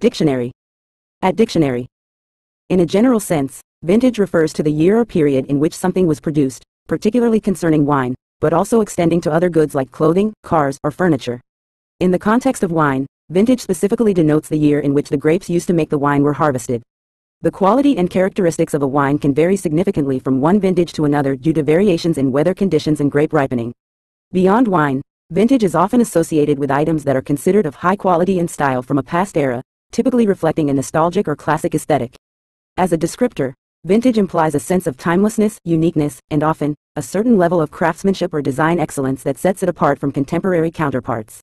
Dictionary. At dictionary. In a general sense, vintage refers to the year or period in which something was produced, particularly concerning wine, but also extending to other goods like clothing, cars, or furniture. In the context of wine, vintage specifically denotes the year in which the grapes used to make the wine were harvested. The quality and characteristics of a wine can vary significantly from one vintage to another due to variations in weather conditions and grape ripening. Beyond wine, vintage is often associated with items that are considered of high quality and style from a past era, typically reflecting a nostalgic or classic aesthetic. As a descriptor, vintage implies a sense of timelessness, uniqueness, and often, a certain level of craftsmanship or design excellence that sets it apart from contemporary counterparts.